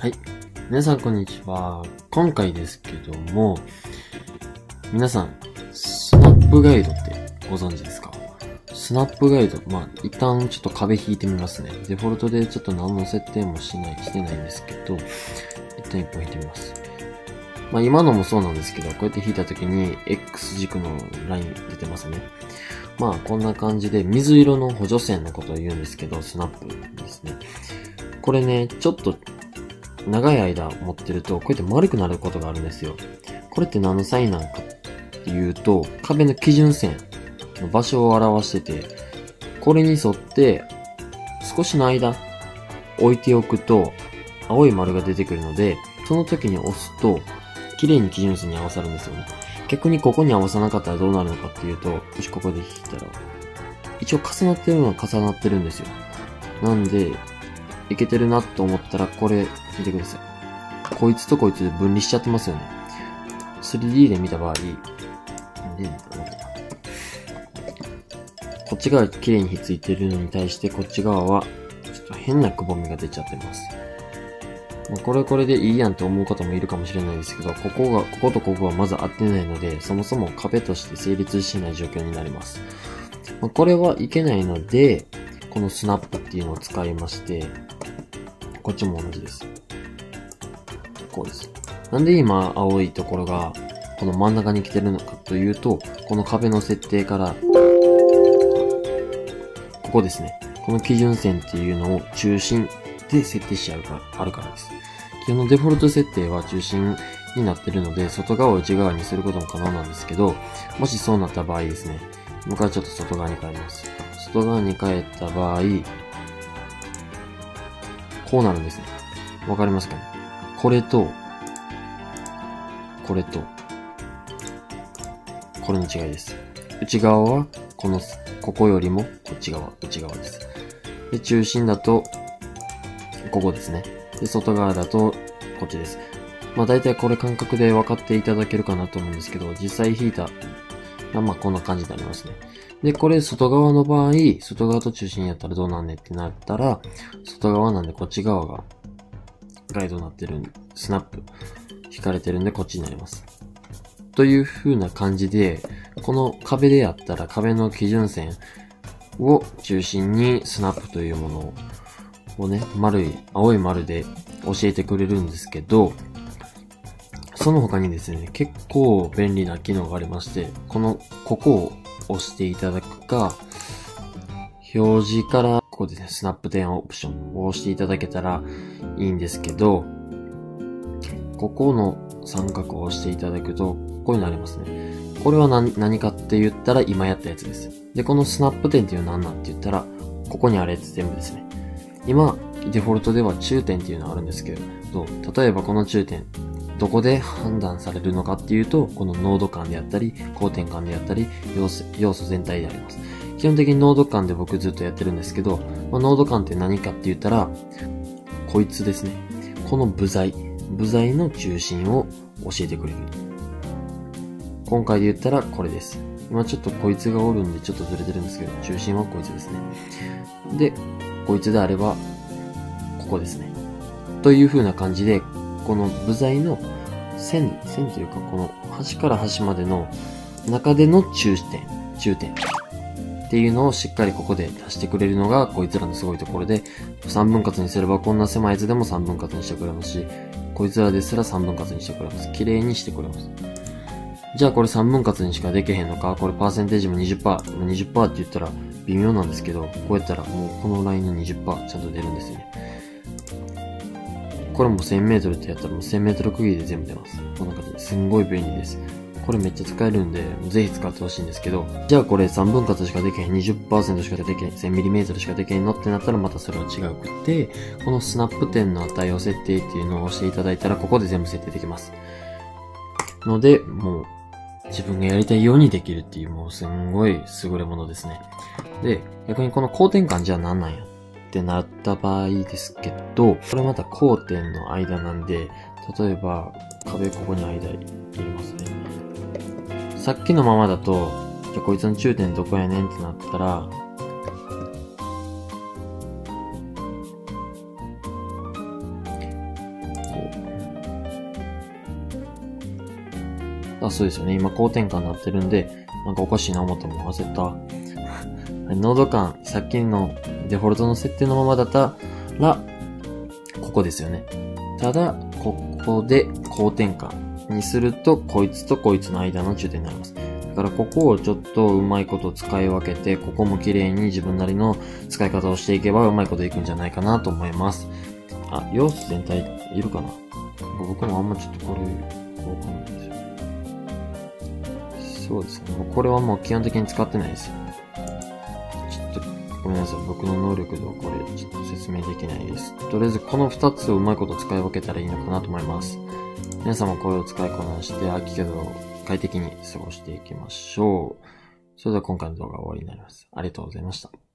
はい。皆さんこんにちは。今回ですけども、皆さん、スナップガイドってご存知ですか？スナップガイド、まあ、一旦ちょっと壁引いてみますね。デフォルトでちょっと何の設定もしない、してないんですけど、一旦一本引いてみます。まあ今のもそうなんですけど、こうやって引いた時に X 軸のライン出てますね。まあこんな感じで水色の補助線のことを言うんですけど、スナップですね。これね、ちょっと長い間持ってると、こうやって丸くなることがあるんですよ。これって何のサインなのかっていうと、壁の基準線の場所を表してて、これに沿って少しの間置いておくと、青い丸が出てくるので、その時に押すと、綺麗に基準線に合わさるんですよね。逆にここに合わさなかったらどうなるのかっていうと、もしここで引いたら、一応重なってるのは重なってるんですよ。なんで、いけてるなと思ったら、これ、見てください。こいつとこいつで分離しちゃってますよね。3D で見た場合、で、こっち側綺麗にひっついてるのに対して、こっち側は、ちょっと変なくぼみが出ちゃってます。これこれでいいやんと思う方もいるかもしれないですけど、ここが、こことここはまず合ってないので、そもそも壁として成立しない状況になります。これはいけないので、このスナップっていうのを使いまして、こっちも同じです。こうです。なんで今青いところがこの真ん中に来てるのかというと、この壁の設定から、ここですね。この基準線っていうのを中心で設定しちゃうから、あるからです。基本のデフォルト設定は中心になってるので、外側を内側にすることも可能なんですけど、もしそうなった場合ですね、今からちょっと外側に変えます。外側に変えた場合、こうなるんですね。わかりますかね？これと、これと、これの違いです。内側は、この、ここよりも、こっち側、内側です。で、中心だと、ここですね。で、外側だと、こっちです。まあ大体これ感覚で分かっていただけるかなと思うんですけど、実際引いた、まあこんな感じになりますね。で、これ外側の場合、外側と中心やったらどうなんねってなったら、外側なんでこっち側がガイドになってるスナップ引かれてるんでこっちになります。という風な感じで、この壁でやったら壁の基準線を中心にスナップというものをね、丸い、青い丸で教えてくれるんですけど、その他にですね、結構便利な機能がありまして、この、ここを押していただくか、表示から、ここでね、スナップ点オプションを押していただけたらいいんですけど、ここの三角を押していただくと、こういうのありますね。これは何何かって言ったら今やったやつです。で、このスナップ点っていうのは何なんって言ったら、ここにあるやつ全部ですね。今、デフォルトでは中点っていうのはあるんですけど、例えばこの中点、どこで判断されるのかっていうと、この濃度感であったり、光点感であったり、要素要素全体であります。基本的に濃度感で僕ずっとやってるんですけど、まあ、濃度感って何かって言ったら、こいつですね。この部材、部材の中心を教えてくれる。今回で言ったらこれです。今ちょっとこいつがおるんでちょっとずれてるんですけど、中心はこいつですね。で、こいつであれば、こですね。という風な感じで、この部材の線、線というかこの端から端までの中での中点、中点っていうのをしっかりここで出してくれるのがこいつらのすごいところで、3分割にすればこんな狭い図でも3分割にしてくれますし、こいつらですら3分割にしてくれます。綺麗にしてくれます。じゃあこれ3分割にしかできへんのか？これパーセンテージも20%、20%って言ったら微妙なんですけど、こうやったらもうこのラインの20%ちゃんと出るんですよね。これも 1000m ってやったらもう 1000m 区切りで全部出ます。こんな感じですんごい便利です。これめっちゃ使えるんで、ぜひ使ってほしいんですけど、じゃあこれ3分割しかできへん、20%しかできへん、1000mm しかできへんのってなったらまたそれは違うくて、このスナップ点の値を設定っていうのを押していただいたら、ここで全部設定できます。ので、もう、自分がやりたいようにできるっていう、もうすんごい優れものですね。で、逆にこの光点感じゃあ何なんやってなった場合ですけど、これまた交点の間なんで、例えば壁ここに間入れますね。さっきのままだと、じゃこいつの中点どこやねんってなったら、あ、そうですよね。今、高点換になってるんで、なんかおかしいな思ったも合わせた。濃度感、さっきのデフォルトの設定のままだったら、ここですよね。ただ、ここで高転換にすると、こいつとこいつの間の中点になります。だからここをちょっとうまいこと使い分けて、ここも綺麗に自分なりの使い方をしていけばうまいこといくんじゃないかなと思います。あ、要素全体いるかな？僕もあんまちょっとこれ、わかんないですよ。そうですね。これはもう基本的に使ってないです。ちょっと、ごめんなさい。僕の能力ではこれ、ちょっと説明できないです。とりあえず、この2つをうまいこと使い分けたらいいのかなと思います。皆さんもこれを使いこなして、秋けど快適に過ごしていきましょう。それでは今回の動画は終わりになります。ありがとうございました。